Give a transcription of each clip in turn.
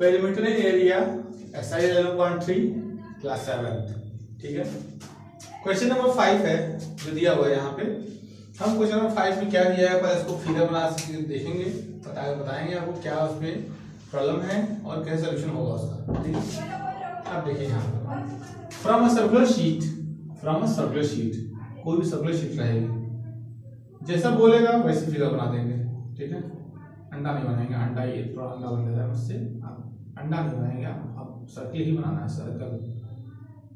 Perimeter area S I eleven point three class seven ठीक है? Question number five है, जो दिया हुआ है यहाँ पे। हम क्वेश्चन नंबर फाइव में क्या दिया है पर इसको फिगर बना के देखेंगे। बता बताएँगे आपको क्या उसमें प्रॉब्लम है और कैसे सोल्यूशन होगा उसका। ठीक है? आप देखिए यहाँ पर from a circular sheet from a circular sheet कोई भी सर्कुलर शीट रहेगी। जैसा बोलेगा, वैसे फिगर बना देंगे। ठीक है? अंडा नहीं बनाएँगे अंडा ये थोड़ा अंडा बन जाता है मुझसे। अंडा नहीं बनाएँगे आप। आप सर्कल ही बनाना है सर्कल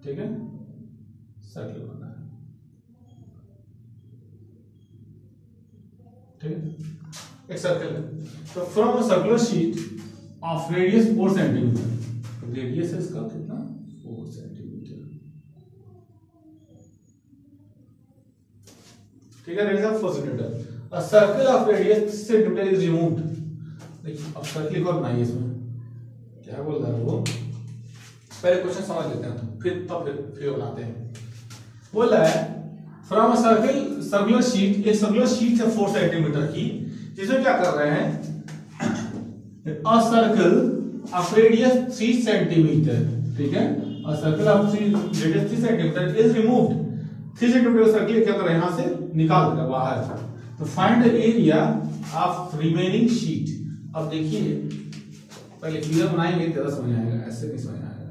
ठीक है? सर्कल बनाना है। ठीक है? एक सर्कल है। तो from a circular sheet of radius four centimetre radius है इसका कितना? फोर सेंटीमीटर ठीक है radius of four centimetre a circle of radius centimetre is removed देखिए, अब सर्कल को बनाइए इसमें। क्या बोल रहा है वो? पहले क्वेश्चन समझ लेते हैं फिर तब फिर फिर बनाते हैं। बोल रहा है from a circle circular sheet एक सर्कुलर शीट है फोर सेंटीमीटर की जिसमें क्या कर रहे हैं? A circle of radius three centimetre ठीक है? A circle of radius three centimetre is removed three centimetre circle क्या कर यहाँ से निकाल देगा बाहर। तो find the area of remaining sheet अब देखिए पहले क्लियर बनाएँगे, तेरा समझ आएगा, ऐसे नहीं समझ आएगा।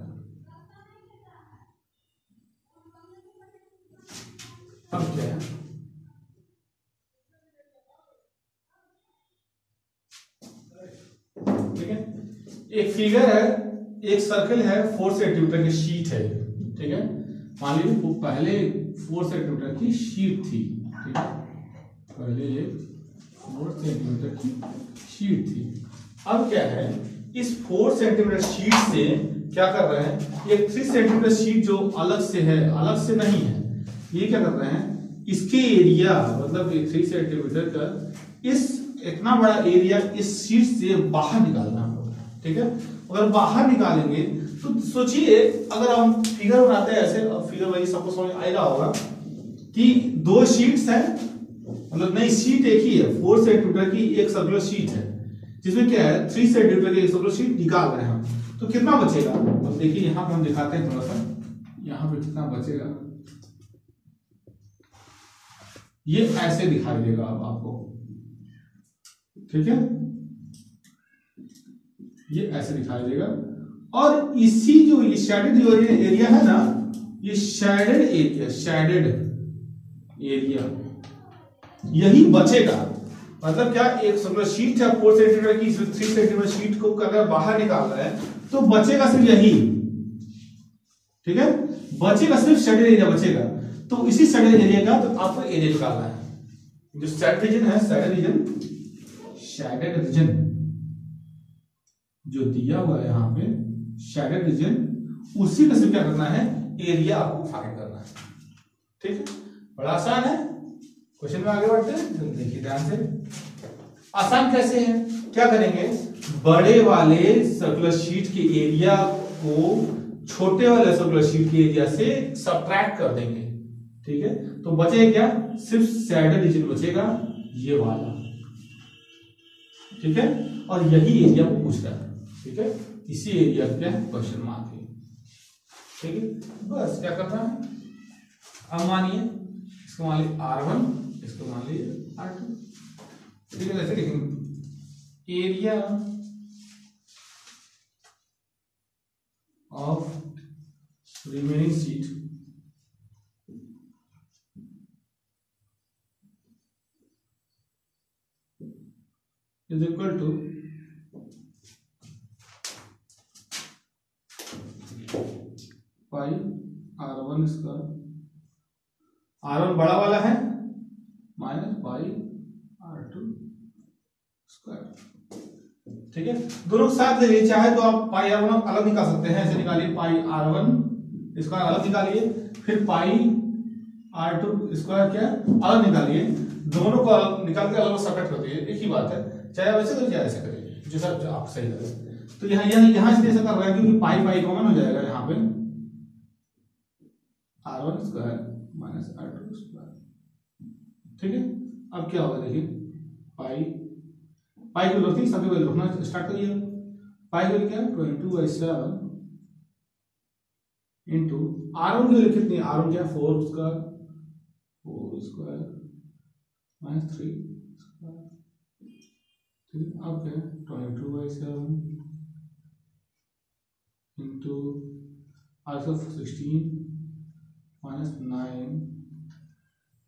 एक फिगर है, एक सर्कल है फोर सेंटीमीटर की शीट है। ठीक है? मान लीजिए पहले फोर सेंटीमीटर की शीट थी। ठीक है? पहले ये फोर सेंटीमीटर की शीट थी। अब क्या है? इस फोर सेंटीमीटर शीट से क्या कर रहे हैं? एक थ्री सेंटीमीटर शीट जो अलग से है, अलग से नहीं है, ये क्या कर रहे हैं? इसके एरिया मतलब थ्री सेंटीमीटर का, इस, इतना बड़ा एरिया इस शीट से बाहर निकालना होगा, ठीक है? अगर बाहर निकालेंगे तो सोचिए, अगर हम फिगर बनाते हैं ऐसे फिगर वही सबको समझ आएगा होगा कि दो शीट्स हैं मतलब नहीं शीट एक ही है फोर सेंटीमीटर की एक सर्कुलर शीट है। जिसमें क्या है थ्री सेंटीमीटर की एक सर्कुलर शीट निकाल रहे हैं तो कितना बचेगा? अब देखिए, यहाँ पर हम दिखाते हैं थोड़ा सा यहाँ पर कितना बचेगा? ये ऐसे दिखाई देगा अब आपको। ठीक है? ये ऐसे दिखाई देगा। और इसी जो ये शेडेड जो एरिया है ना, ये शेडेड एरिया शेडेड एरिया यही बचेगा। मतलब क्या एक सर्कुलर शीट है फोर सेंटीमीटर की थ्री सेंटीमीटर शीट को अगर बाहर निकाल रहा है तो बचेगा सिर्फ़ यही। ठीक है? बचेगा सिर्फ़ शेडेड एरिया बचेगा। तो इसी शेडेड एरिया का तो आपको एरिया निकालना है। जो सेट रीजन है शेडेड रीजन शेडेड रीजन जो दिया हुआ है यहाँ पे शेडेड रीजन उसी का सिर्फ़ क्या करना है? एरिया आपको फाइंड करना है। ठीक है? बड़ा आसान है। क्वेश्चन में आगे बढ़ते हैं। देखिए ध्यान से। आसान कैसे है? क्या करेंगे? बड़े वाले सर्कुलर शीट के एरिया को छोटे वाले सर्कुलर शीट के एरिया से सब्ट्रैक्ट कर देंगे। ठीक है? तो बचेगा क्या? सिर्फ़ सैडल रीजन बचेगा, ये वाला। ठीक है? और यही एरिया को पूछ रहा है ठीक है? इसी एरिया क्या क्वेश्चन मार्क है। ठीक है? बस, क्या करना है? अब मानिए, इसको मान लीजिए आर वन इसको मान लीजिए आर टू है लिखेंगे area of remaining sheet is equal to pi R one square R one बड़ा वाला है माइनस पाई आर टू ठीक है? दोनों साथ ले चाहे तो आप पाई आर वन अलग निकाल सकते हैं। ऐसे निकालिए पाई आर वन स्क्वायर अलग निकालिए, फिर पाई आर टू स्क्वायर क्या? अलग निकालिए। दोनों को अलग निकाल के अलग सेपरेट कर दिए एक ही बात है, चाहे वैसे करिए चाहे ऐसे करिए, जो सर आप सही करें। तो यहाँ यहाँ यहाँ से ऐसा कर रहा है क्योंकि पाई पाई कॉमन हो जाएगा यहाँ पे। R one square minus R two square ठीक है? अब क्या होगा देखिए, पाई पाई को रखिए सभी वैल्यू रखना स्टार्ट करिए। पाई वैल्यू क्या? Twenty two by seven into R one की वैल्यू कितनी आर वन क्या? Four square four square minus three ठीक अब क्या twenty two by seven into R sixteen minus nine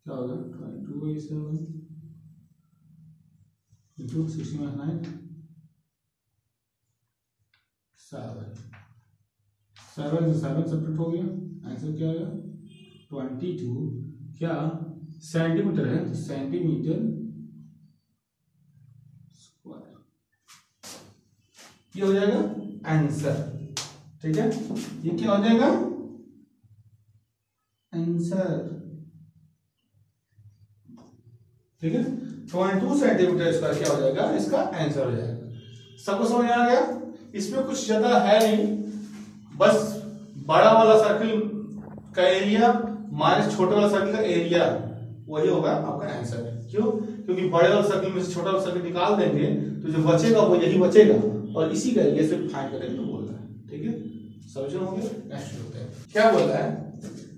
क्या होगा twenty two by seven into sixteen minus nine seven seven से seven subject हो गया। आंसर क्या आएगा ट्वेंटी टू क्या? सेंटीमीटर है? सेंटीमीटर स्क्वायर ये हो जाएगा आंसर ठीक है? ये क्या हो जाएगा? आंसर ठीक है? टू सेंटीमीटर स्क्वायर क्या हो जाएगा? इसका आंसर हो जाएगा। सबको समझ आ गया? इसमें कुछ ज़्यादा है नहीं। बस बड़ा वाला सर्किल का एरिया माइनस छोटे वाला सर्किल का एरिया वही होगा आपका आंसर क्यों? क्योंकि बड़े वाला सर्किल में से छोटा वाला सर्किल निकाल देंगे तो जो बचेगा वो यही बचेगा। और इसी का एरिया से फाइंड करेंगे तो बोल रहा है। ठीक है? समझ हो गया? नेक्स्ट होता है। क्या बोल रहा है?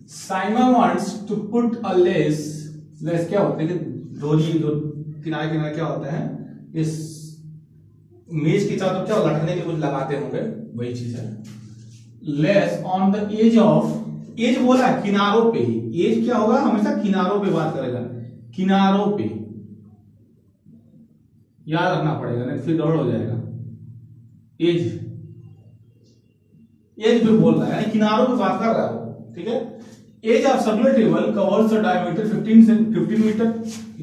Simon wants to put a lace lace क्या होता है? कि डोरी किनारे किनारे क्या होता है? इस मेज के चारों क्या लटकने के कुछ लगाते होंगे? वही चीज़ है। Lace on the edge of edge बोला किनारों पे एज क्या होगा? हमेशा किनारों पे बात करेगा। किनारों पे। याद रखना पड़ेगा, नहीं फिर गड़बड़ हो जाएगा। एज एज पे बोल रहा है, यानी किनारों पे बात कर रहा है। ठीक है? Edge of circular table covers the diameter 15 से 15 मीटर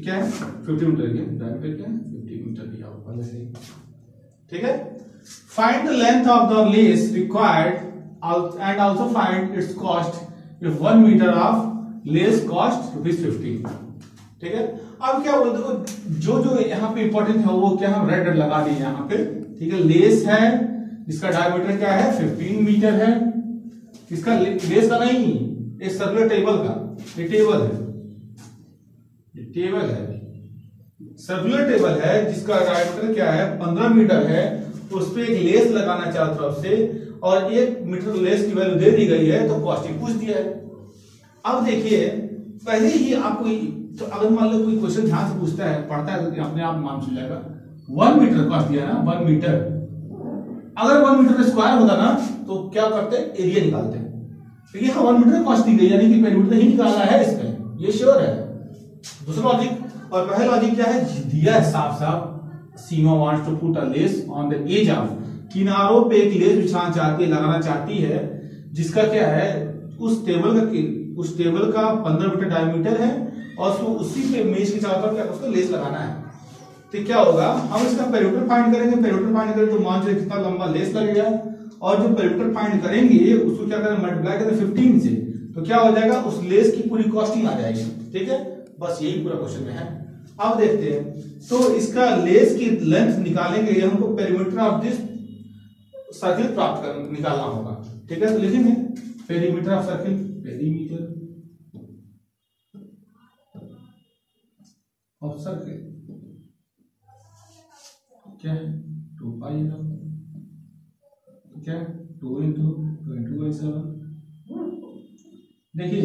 क्या है? 15 मीटर क्या डायमीटर क्या है? 15 मीटर दिया पहले से ठीक है? Find the length of the lace required and also find its cost if 1 metre of lace cost rupees 15 ठीक है? अब क्या बोलते हो जो जो यहाँ पे इंपॉर्टेंट है, वो क्या हम रेड लगा दिए यहाँ पे। ठीक है? लेस है, इसका डायमीटर क्या है? 15 मीटर है। इसका लेस का नहीं। एक सर्कुलर टेबल का, ये टेबल है। ये टेबल है। सर्कुलर टेबल है, जिसका डायमीटर क्या है? 15 मीटर है। उस पर एक लेस लगाना चारों तरफ़ से, और एक मीटर लेस की वैल्यू दे दी गई है तो कॉस्टिंग पूछ दिया है। अब देखिए, पहले ही आपको तो अगर मान लो कोई क्वेश्चन ध्यान से पूछता है, पढ़ता है तो अपने आप मान चल जाएगा। वन मीटर कॉस्ट दिया ना वन मीटर अगर वन मीटर स्क्वायर होता ना तो क्या करते? एरिया निकालते। तो यहाँ वन मीटर कॉस्ट दी गई, यानी कि पेरीमीटर ही निकालना है इसमें ये श्योर है। दूसरा लॉजिक और पहला लॉजिक क्या है? दिया है साफ़ साफ़ Seema wants to put a lace on the edge of किनारों पे एक लेस बिछाना चाहती है, लगाना चाहती है, जिसका क्या है? उस टेबल का उस टेबल का पंद्रह मीटर डायमीटर है, और उसको उसी पे मेज के चारों तरफ़ क्या उसको लेस लगाना है। तो क्या होगा? हम इसका पेरिमीटर फाइंड करेंगे। पेरिमीटर फाइंड करेंगे तो मान चलिए कितना लंबा लेस लगेगा और जो पेरिमीटर फाइंड करेंगे, उसको क्या करें मल्टीप्लाई करें 15 से तो क्या हो जाएगा, उस लेस की पूरी कॉस्टिंग आ जाएगी, ठीक है? बस यही पूरा क्वेश्चन में है। अब देखते हैं तो इसका लेस की लेंथ लिए हमको पेरीमीटर ऑफ़ दिस सर्किल प्राप्त कर, निकालना होगा, ठीक है? तो लिखेंगे perimeter of circle perimeter of circle क्या है? टू पाई क्या two into twenty by seven देखिए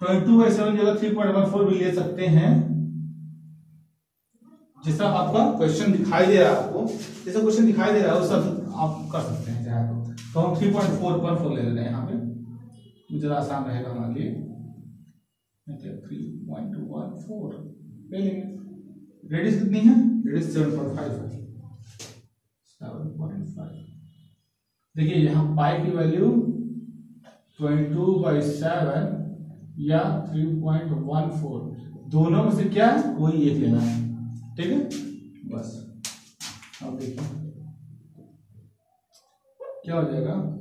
ट्वेंटी टू बाई सेवन जगह थ्री पॉइंट वन फोर भी ले सकते हैं। जैसा आपका क्वेश्चन दिखाई दे रहा है आपको जैसा क्वेश्चन दिखाई दे रहा है सब आप कर सकते हैं चाहे तो, तो हम three point four one four ले लेते हैं यहाँ पे। ज़्यादा आसान रहेगा हमारे लिए। थ्री पॉइंट वन फोर ले लेंगे। रेडियस कितनी है? रेडियस सेवन पॉइंट फाइव है सेवन पॉइंट देखिए यहाँ पाई की value twenty two by seven या थ्री पॉइंट वन फोर दोनों में से क्या? है कोई एक लेना है। ठीक है? बस। अब देखिए। क्या हो जाएगा?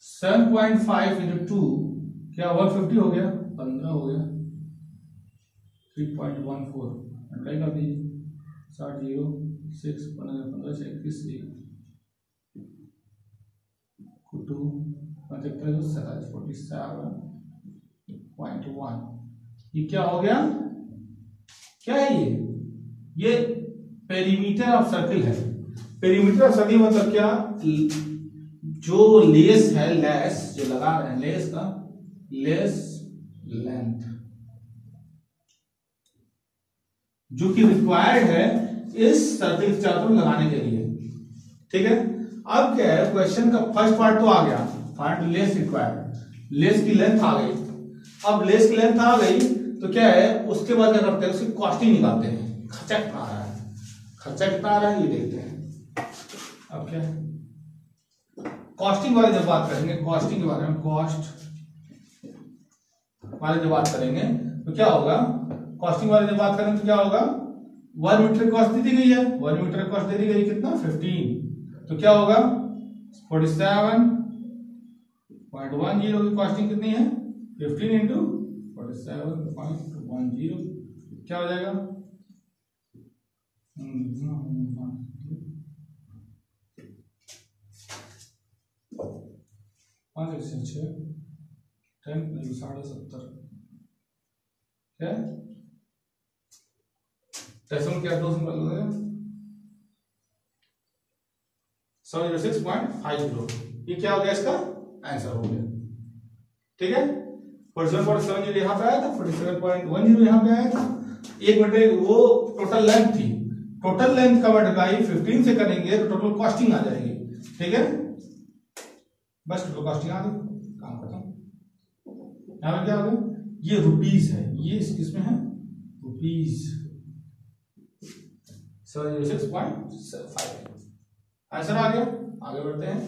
Seven point five into two क्या वन फिफ्टी हो गया। पंद्रह हो गया। Three point one four multiply कर दीजिए। साठ ज़ीरो। सिक्स पंद्रह पंद्रह से इक्कीस, एक। टू पचहत्तर सत्ताईस फोर्टी सेवन पॉइंट वन। ये क्या हो गया? क्या है ये? ये पेरीमीटर ऑफ़ सर्किल है। पेरीमीटर ऑफ़ सर्किल मतलब क्या? जो लेस है लेस जो लगा रहे हैं लेस का लेस लेंथ जो कि रिक्वायर्ड है इस सर्किल के चारों लगाने के लिए। ठीक है? अब क्या है क्वेश्चन का फ़र्स्ट पार्ट तो आ गया। फाइंड लेस रिक्वायर्ड लेस की लेंथ आ गई। अब लेस की लेंथ आ गई तो क्या है, उसके बाद क्या करते हैं उसकी कॉस्टिंग निकालते हैं खर्चा कितना आ रहा है। खर्चा कितना आ रहा है, ये देखते हैं। अब क्या है? कॉस्टिंग वाले जब बात करेंगे कॉस्टिंग के बारे में कॉस्ट वाले जब बात करेंगे तो क्या होगा? कॉस्टिंग वाले जब बात करेंगे तो क्या होगा? वन मीटर कॉस्ट दे दी गई है। वन मीटर कॉस्ट दे दी गई कितना? फिफ्टीन तो क्या होगा? Forty seven point one zero की कॉस्टिंग कितनी है? Fifteen into forty seven point one zero क्या हो जाएगा? पाँच छः टेन साढ़े सत्तर। क्या डेसिमल क्या दो सिंबल हो seven zero six point five zero ये क्या हो गया इसका आंसर हो गया ठीक है forty seven point seven zero यहाँ पे आया था forty seven point one zero यहाँ पे आया था एक मिनट वो टोटल लेंथ थी टोटल लेंथ का मल्टीप्लाई फिफ्टीन से करेंगे तो टोटल कॉस्टिंग आ जाएगी. ठीक है? बस टोटल कॉस्टिंग आ गई. काम खत्म. यहाँ पे क्या हो गया? ये रुपीज़ है. ये इस- इसमें है? Rupees seven zero six point five answer आ गया आगे? बढ़ते हैं।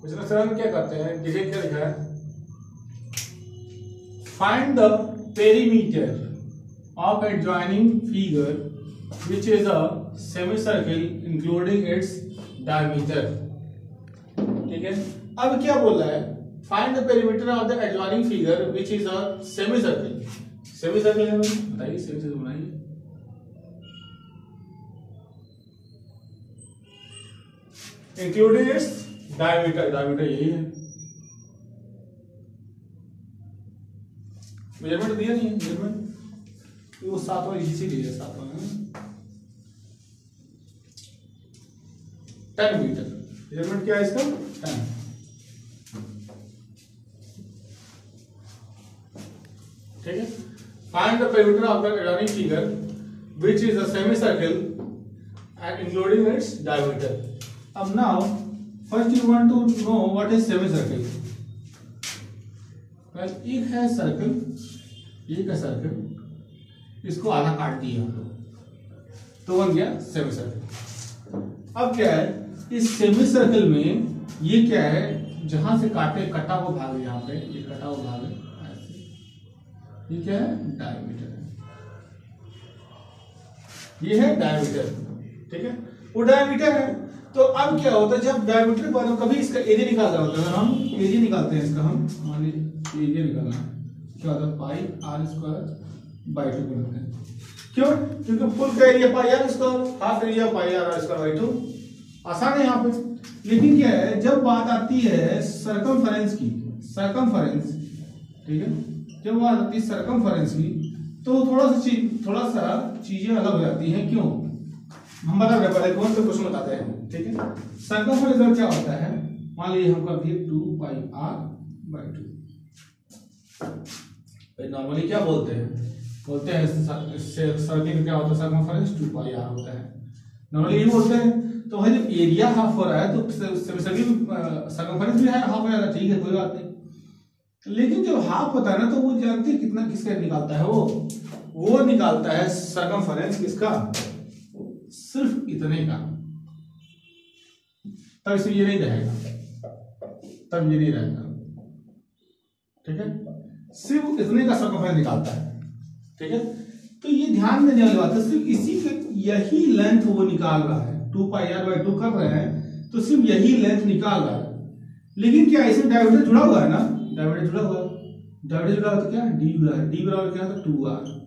कुछ ना सर हम क्या करते हैं? डिजिट क्या लिखा है। Find the perimeter of adjoining figure which is a semicircle including its diameter. ठीक है? अब क्या बोल रहा है? Find the perimeter of the adjoining figure which is a semicircle semicircle है बताइए semicircle including its diameter diameter यही है। मेज़रमेंट दिया नहीं है मेज़रमेंट वो सातवां इसीलिए है सातवां टेन मीटर मेज़रमेंट क्या है इसका? टेन ठीक है। Find the perimeter of the adjoining figure which is a semicircle and including its diameter अब now, first you want to know what is semicircle. Well, एक है सर्कल एक है सर्कल इसको आधा काट दिया हम लोग। तो बन गया सेमी सर्कल अब क्या है, इस सेमी सर्कल में ये क्या है, जहाँ से काटे, कटा हुआ भाग यहाँ पे, ये कटा हुआ भाग है, ऐसे। ये क्या है डायमीटर है। ये है डायमीटर ठीक है? वो डायमीटर है। तो अब क्या होता है, जब डायमीटर के में कभी इसका एरिया निकालना होता है हम एरिया निकालते हैं इसका, हम मान लीजिए एरिया निकालना क्या होता है pi R square by two बनाते हैं। क्यों? क्योंकि फुल का area pi R square half area pi R square by two आसान है यहाँ पे। लेकिन क्या है, जब बात आती है सरकमफरेंस की सरकमफरेंस ठीक है? जब बात आती है सरकमफरेंस की तो थोड़ा सा चीज़ थोड़ा सा चीज़ें अलग हो जाती हैं। क्यों? हम बता रहे पहले कौन से क्वेश्चन बताते हैं? ठीक है? सरकमफरेंस क्या होता है? मान लीजिए हम कर दिए two pi R by two normally क्या बोलते हैं? बोलते हैं सर्किल क्या होता है? सरकमफरेंस टू पाई आर होता है। नॉर्मली यही बोलते हैं। तो भाई, जब एरिया हाफ़ हो रहा है तो सर्किल सरकमफरेंस भी है हाफ़ हो जाता है। ठीक है, कोई बात नहीं। लेकिन जब हाफ़ होता है ना तो वो जानते कितना किसका निकालता है वो। वो निकालता है सरकमफरेंस किसका? सिर्फ़ इतने का। तब इसमें ये नहीं रहेगा। तब ये नहीं रहेगा। ठीक है? सिर्फ़ इतने का सरकमफरेंस निकालता है। ठीक है? तो ये ध्यान देने वाली बात है, सिर्फ़ इसी के यही लेंथ वो निकाल रहा है। Two pi R by two कर रहे हैं तो सिर्फ़ यही लेंथ निकाल रहा है। लेकिन क्या इसमें डायमीटर जुड़ा हुआ है ना? डायमीटर जुड़ा हुआ है। डायमीटर जुड़ा हुआ तो क्या? डी जुड़ा है डी बराबर क्या था टू आर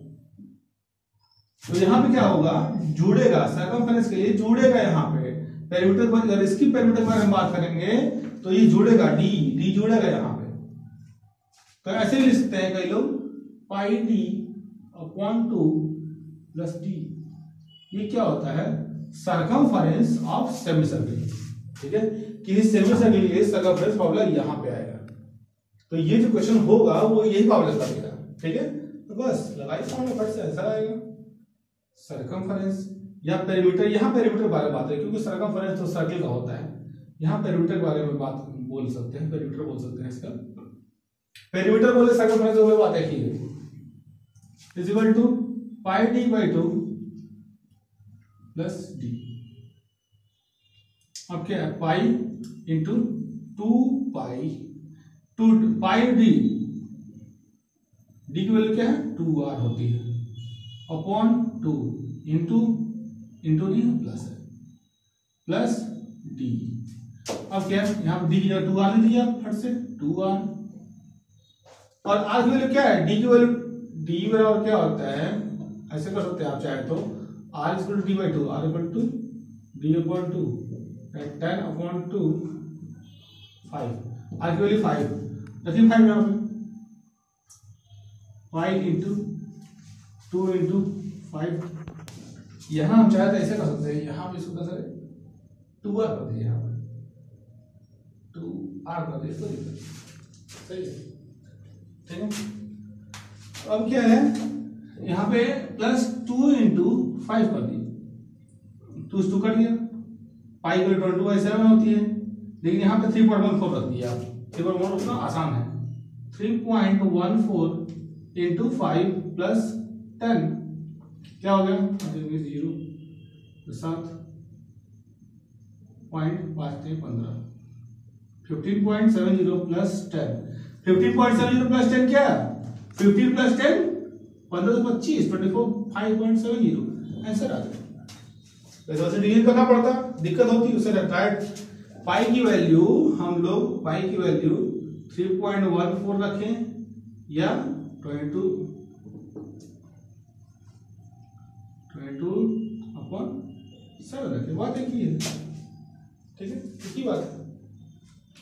तो यहाँ पे क्या होगा? जुड़ेगा सरकमफरेंस के लिए जुड़ेगा यहाँ पे। पेरीमीटर पर अगर इसकी पेरीमीटर पर हम बात करेंगे तो ये जुड़ेगा डी डी जुड़ेगा यहाँ पे। तो ऐसे भी लिख सकते हैं कई लोग। Pi D upon two plus D ये क्या होता है? सरकमफरेंस ऑफ़ सेमी सर्कल ठीक है? किसी सेमी सर्कल के सरकमफरेंस फॉर्मूला यहाँ पे आएगा। तो ये जो क्वेश्चन होगा, वो यही फॉर्मूला करेगा ठीक है? तो बस लगाई फॉर्मूला फट से आंसर आएगा। सरकमफरेंस या पेरीमीटर यहाँ पेरीमीटर के बारे में बात है, क्योंकि सरकमफरेंस तो सर्कल का होता है। यहाँ पेरीमीटर के बारे में बात बोल सकते हैं पेरीमीटर बोल सकते हैं इसका। पेरीमीटर बोले सरकमफरेंस हो बात है की is equal to pi D by two plus D अब क्या है? Pi into two pi two pi D D की वैल्यू क्या है? टू आर होती है। Upon two into into D plus है प्लस डी अब क्या यहाँ डी की जगह टू आर ले दिया, फट से टू आर और आर की वैल्यू क्या है? डी की वैल्यू डी बराबर क्या होता है? ऐसे कर सकते हैं आप चाहे तो। R two D by two R equal to D upon two ten upon two five R की वैल्यू फाइव रखिए फाइव यहाँ पे। Five into two into five. यहाँ हम चाहे तो ऐसे कर सकते हैं, यहाँ पे इसको कैसे टू आर कर दिए यहाँ पे। टू आर कर दिए दिक्कत सही है। ठीक है। अब क्या है? यहाँ पे प्लस टू इंटू फाइव कर दिए टू टू कट गया। पाई को ट्वेंटी बाई सेवन होती है। लेकिन यहाँ पे थ्री पॉइंट वन फोर रख दिया थ्री पॉइंट वन उतना आसान है। Three point one four into five plus ten क्या हो गया? ज़ीरो तो सात पॉइंट पाँच तीन पंद्रह. Fifteen point seven zero plus ten fifteen point seven zero plus ten क्या? फिफ्टीन प्लस टेन पंद्रह सौ पच्चीस. Twenty four five point seven zero answer आ गया. वैसे वैसे डिग्री करना पड़ता। दिक्कत होती उसे रहता है पाई की वैल्यू हम लोग पाई की value three point one four रखें या twenty two twenty two upon seven बात एक ही है ठीक है? एक ही बात है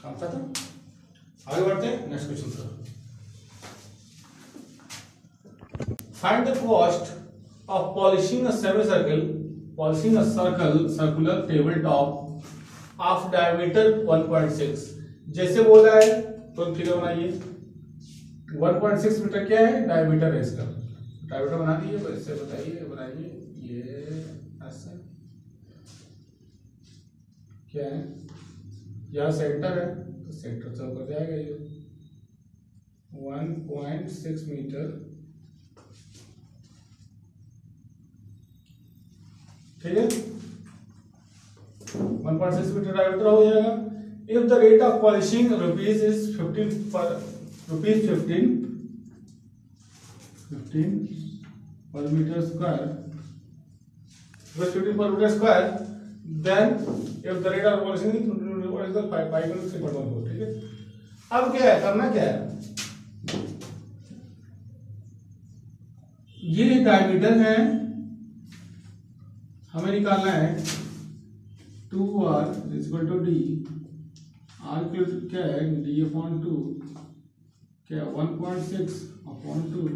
काम खत्म आगे बढ़ते हैं next question find the cost of polishing a semicircle, polishing a circle, circular table top of diameter 1.6 जैसे बोला है तो फिगर बनाइए। 1.6 मीटर क्या है? डायमीटर है इसका। डायमीटर बना वैसे बताइए, बनाइए। क्या है? यहाँ सेंटर है तो सेंटर चौक हो जाएगा ये। वन पॉइंट सिक्स मीटर ठीक है? One point six metre diameter हो जाएगा। If the rate of polishing rupees is fifteen per rupees fifteen fifteen per metre square rupees 15 per meter square, then if the rate of polishing is what is the pi pi equal to 3.14 ठीक है? अब क्या है? करना क्या है? ये diameter है, हमें निकालना है two R equal to D R क्या है? डी अपॉन टू क्या one point six upon two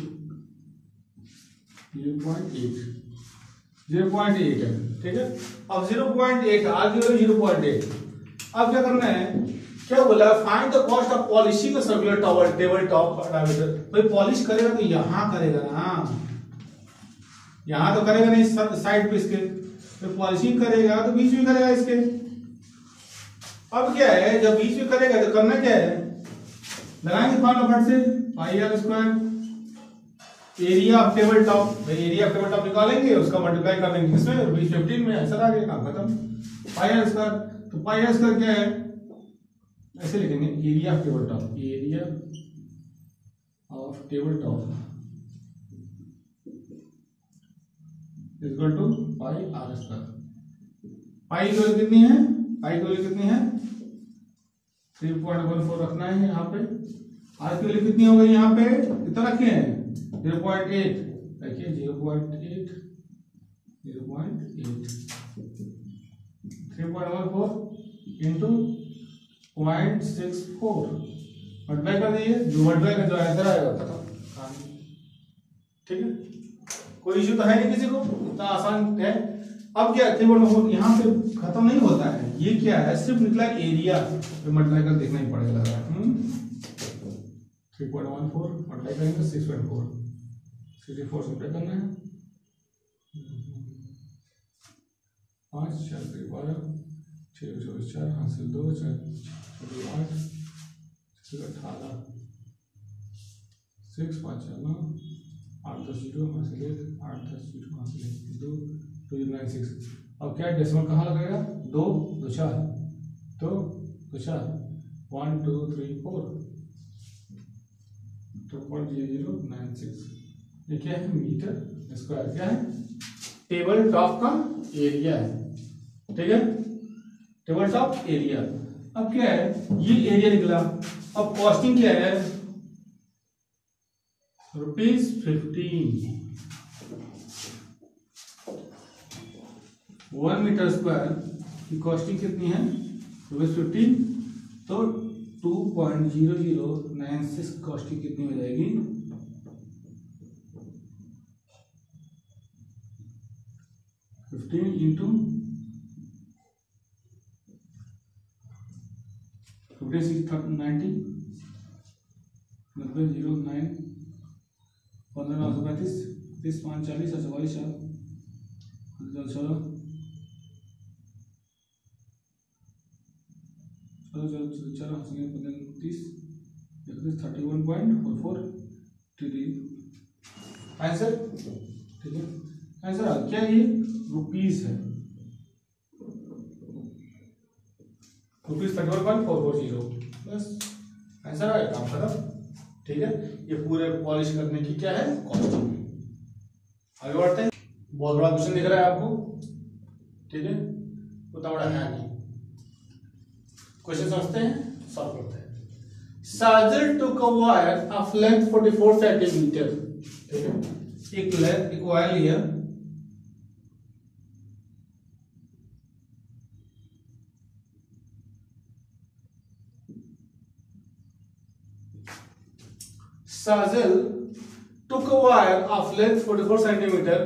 zero point eight zero point eight है, ठीक है? अब ज़ीरो पॉइंट एट आर की ज़ीरो पॉइंट एट अब क्या करना है? क्या बोला find the cost of polishing circular tower table top diameter भाई पॉलिश करेगा तो यहाँ करेगा ना। यहाँ तो करेगा नहीं साइड पे इसके। तो पॉलिशिंग करेगा तो बीच में करेगा इसके। अब क्या है, जब बीच में करेगा तो करना क्या है? लगाएँगे फॉर्मूला फट से pi R square area of table top भाई एरिया ऑफ़ टेबल टॉप निकालेंगे, उसका मल्टीप्लाई कर देंगे किसमें? रुपीज़ फिफ्टीन में आंसर आ गया काम खत्म। पाई आर स्क्वायर तो पाई आर स्क्वायर क्या है? ऐसे लिखेंगे area of table top area of table top equal to pi R square pi की वैल्यू कितनी है? पाई की वैल्यू कितनी है? थ्री पॉइंट वन फोर रखना है यहाँ पे। आर की वैल्यू कितनी हो गई यहाँ पे? कितना रखे। हैं ज़ीरो पॉइंट एट देखिए zero point eight zero point eight three point one four into point six four कर दीजिए, जो जो आंसर आएगा ठीक है? कोई इश्यू तो है नहीं किसी को? इतना आसान है। अब क्या थ्री पॉइंट फोर यहाँ पे खत्म नहीं होता है। ये क्या है? सिर्फ़ निकला एरिया मल्टीप्लाई कर देखना ही पड़ेगा। Three point one four multiply करेंगे six point four sixty four से करना है। पाँच, चार तीन बारह छः चौबीस, चार हासिल दो, चार चौबीस आठ छः अठारह सिक्स पाँच चार नौ, आठ, दस, ज़ीरो हासिल एक, आठ, दस, ज़ीरो हासिल एक, दो टू ज़ीरो नाइन सिक्स अब क्या डेसिमल कहाँ लगेगा दो दो, चार। दो दो, चार। One two three four two point zero zero nine six क्या है? मीटर स्क्वायर क्या है? टेबल टॉप का एरिया है। ठीक है? Table top area. अब क्या है? ये एरिया निकला। अब कॉस्टिंग क्या है? Rupees fifteen. One metre square की कॉस्टिंग कितनी है? Rupees fifteen. तो two point zero zero nine six costing कितनी हो जाएगी? Fifteen into fifteen six ninety नब्बे ज़ीरो नाइन पंद्रह नौ सौ पैंतीस, तीस पाँच चालीस, चार चलो चलो चलो चलो thirty one point four four three answer? ठीक है। आंसर क्या ये रुपीस है? Rupees thirty one four four zero बस आंसर आया काम खत्म ठीक है? ये पूरे पॉलिश करने की क्या है? कॉस्टिंग आगे बढ़ते हैं। बहुत बड़ा क्वेश्चन दिख रहा है आपको ठीक है? उतना बड़ा है नहीं। क्वेश्चन समझते हैं? सॉल्व करते हैं। Sajal two a wire of length 44 centimetre ठीक है? एक लेंथ एक वायर लिया। Sazil took a wire of length 44 centimeter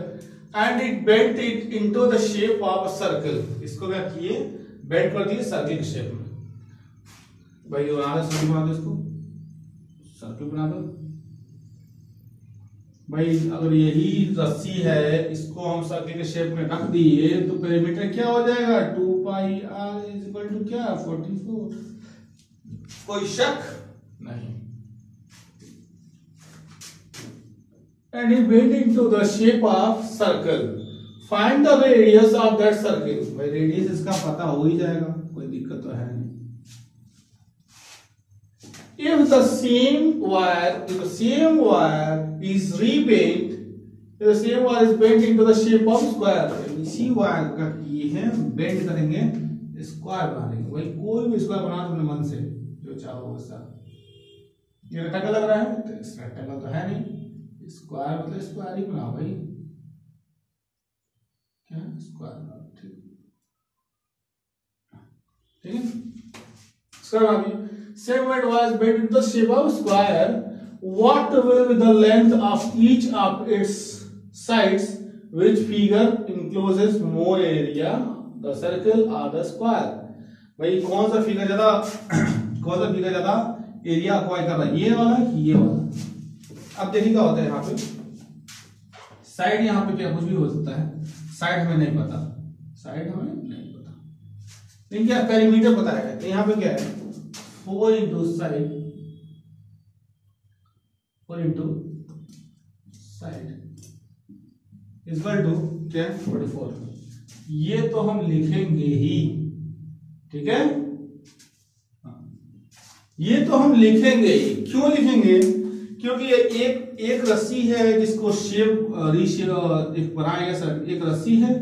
and it bent it into the shape of a circle. इसको क्या किए? बेंट कर दिए सर्किल के शेप में। भाई बना दो सर्किल बना दो इसको। सर्किल बना दो। भाई, अगर यही रस्सी है, इसको हम सर्किल के शेप में रख दिए तो पेरीमीटर क्या हो जाएगा? Two pi R is equal to क्या? फोर्टी फोर कोई शक? नहीं। And he bent into the shape of circle. Find the radius of that circle. भाई radius इसका पता हो ही जाएगा कोई दिक्कत तो है नहीं If the same wire, if the same wire is rebent, if the same wire is bent into the shape of square, इसी वायर का किए हैं बेंड करेंगे स्क्वायर बना देंगे भाई कोई भी स्क्वायर बना अपने मन से जो चाहो वैसा ये रेक्टेंगल लग रहा है तो रेक्टेंगल तो है नहीं स्क्वायर मतलब स्क्वायर ही बनाओ भाई। क्या? स्क्वायर बनाओ ठीक। ठीक स्क्वायर बना same was bent in the shape of square what will be the length of each of its sides which figure encloses more area the circle or the square भाई, कौन सा फिगर ज़्यादा कौन सा फिगर ज़्यादा area acquire कर रहा है? ये वाला ये वाला। अब देखिए क्या होता है यहाँ पे। साइड यहाँ पे क्या, कुछ भी हो सकता है। साइड हमें नहीं पता। साइड हमें नहीं पता। लेकिन क्या पेरीमीटर पता है। तो यहाँ पे क्या है? Four into side four into side equal to क्या? फोर्टी फोर ये तो हम लिखेंगे ही। ठीक है? हाँ। ये तो हम लिखेंगे ही। क्यों लिखेंगे? क्योंकि ये एक एक रस्सी है जिसको शेप रीशेप एक बनाया गया एक रस्सी है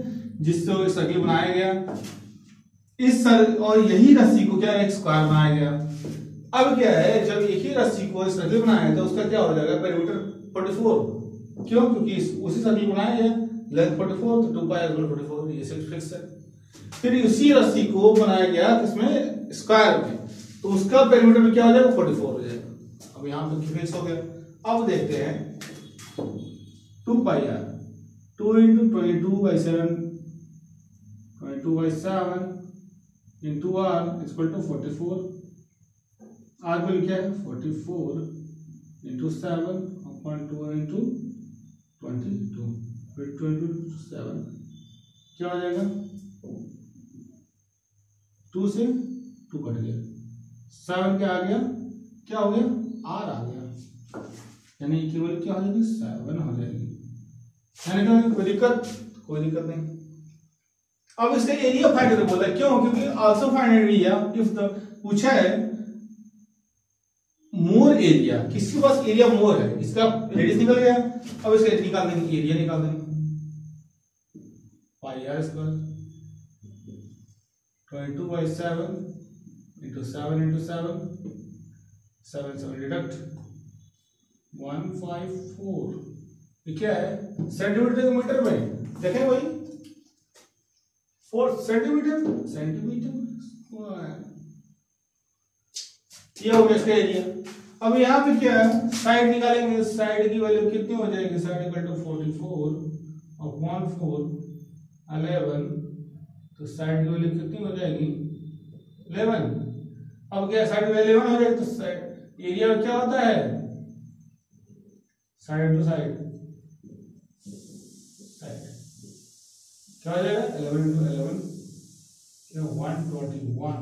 जिससे सर्किल बनाया गया। इस सर, और यही रस्सी को क्या एक स्क्वायर बनाया गया? अब क्या है, जब एक ही रस्सी को सर्किल बनाया तो उसका क्या हो जाएगा? पेरीमीटर 44 क्यों? क्योंकि उसी सर्किल बनाया गया। लेंथ 44 तो 2 पाई 44 ये सिर्फ़ फिक्स है। फिर उसी रस्सी को बनाया गया, इसमें स्क्वायर में। तो उसका पेरीमीटर क्या हो जाएगा? 44 हो जाएगा। अब यहाँ पे फिक्स हो गया। अब देखते हैं। Two pi r 2 into twenty two by seven twenty two by seven into r equal to forty four r value क्या है forty four into seven upon two into twenty two फिर ट्वेंटी टू सेवन क्या हो जाएगा? To से to cut गया। Seven क्या आ गया? क्या हो गया? आर आ गया। यानी की वैल्यू क्या हो जाएगी? सेवन हो जाएगी। यानी कि कोई दिक्कत? कोई दिक्कत नहीं। अब इसका एरिया फाइंड करके बोला। क्यों? क्योंकि also find area if the पूछा है मोर एरिया किसके पास एरिया मोर है? इसका रेडियस निकल गया। अब इसका निकाल देंगे। एरिया निकाल देंगे। Pi r square twenty two by seven into seven into seven seven seven deduct one five four क्या है? सेंटीमीटर मीटर में। देखें भाई। फोर सेंटीमीटर सेंटीमीटर ये हो गया इसका एरिया अब यहाँ पे क्या है? साइड निकालेंगे। साइड की वैल्यू कितनी हो जाएगी? Side equal to forty four upon four eleven तो साइड की वैल्यू कितनी हो जाएगी? इलेवन अब क्या साइड में इलेवन हो जाएगी तो साइड एरिया क्या होता है? साइड टू साइड क्या हो जाएगा? Eleven eleven one twenty one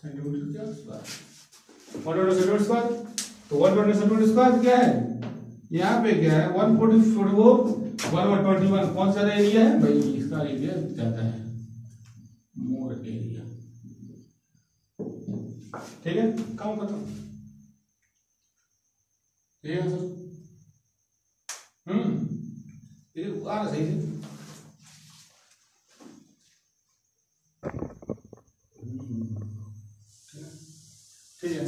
centimetre क्या? वन ट्वेंटी सेंटीमीटर स्क्वायर तो वन ट्वेंटी सेंटीमीटर स्क्वायर क्या है? यहाँ पे क्या है? One forty forty four one one twenty one कौन सा एरिया है? भाई, इसका एरिया ज़्यादा है। मोर एरिया ठीक है? काम खत्म ठीक है हम्म ये आ रहा सही से ठीक है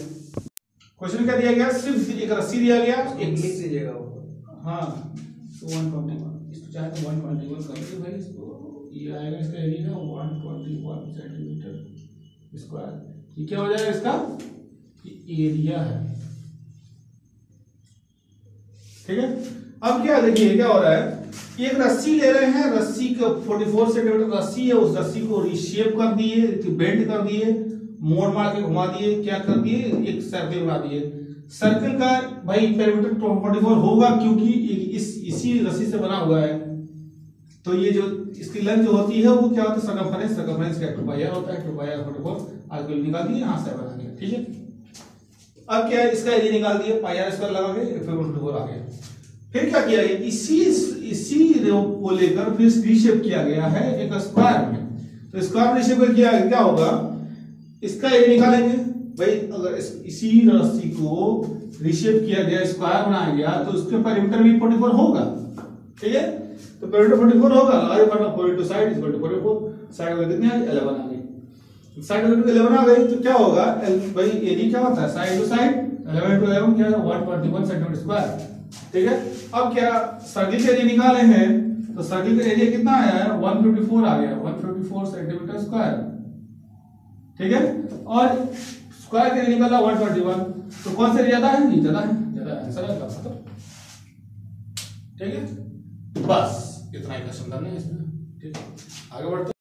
क्वेश्चन क्या दिया गया सिर्फ़ एक रस्सी दिया गया। एक लिख दीजिएगा वो। हाँ तो वन ट्वेंटी वन इसको चाहे तो वन ट्वेंटी वन कर दीजिए भाई इसको ये आएगा इसका area one twenty one centimetre square ये क्या हो जाएगा इसका? एरिया है। ठीक है? अब क्या, देखिए क्या हो रहा है? एक रस्सी ले रहे हैं, रस्सी को 44 सेंटीमीटर रस्सी है, उस रस्सी को रिशेप कर दिए बेंड कर दिए, मोड़ मार के घुमा दिए, क्या कर दिए? एक सर्कल बना दिए। सर्कल का भाई पेरीमीटर 44 होगा क्योंकि इस, इसी रस्सी से बना हुआ है। तो ये जो इसकी लेंथ जो होती है, वो क्या होता है? सर्कमफरेंस सर्कमफरेंस का टू पाई होता है टू फोर्टी फोर आगे निकाल दिए, यहाँ से बना दिया, ठीक है? अब क्या है इसका एरिया निकाल दिए पाई आर स्क्वायर लगा के फिर फोर्टी फोर आ गया। फिर क्या किया गया? इसी इसी को लेकर फिर रीशेप किया गया है एक स्क्वायर में। तो स्क्वायर रिशेप किया क्या होगा? इसका एरिया निकालेंगे भाई अगर इस, रस्सी को रिशेप किया गया स्क्वायर बनाया गया तो उसके पेरीमीटर भी 44 होगा। ठीक है? तो पेरीमीटर 44 होगा आगे बढ़ना 4 two side equal to 44 side में कितनी 11 आ साइड में 11 आ गई तो क्या होगा? भाई एरिया क्या होता है? साइड टू साइड 11 टू 11 क्या है? 121 सेंटीमीटर स्क्वायर ठीक है? अब क्या सर्किल का एरिया निकाले हैं? तो सर्किल का एरिया कितना आया है? 154 आ गया। 154 सेंटीमीटर स्क्वायर ठीक है? और स्क्वायर का एरिया निकाला 121 तो कौन सा ज़्यादा है? ये ज़्यादा है। ज़्यादा आंसर है खत्म ठीक है? बस, इतना ही क्वेश्चन करना है इसमें। ठीक है? आगे बढ़ते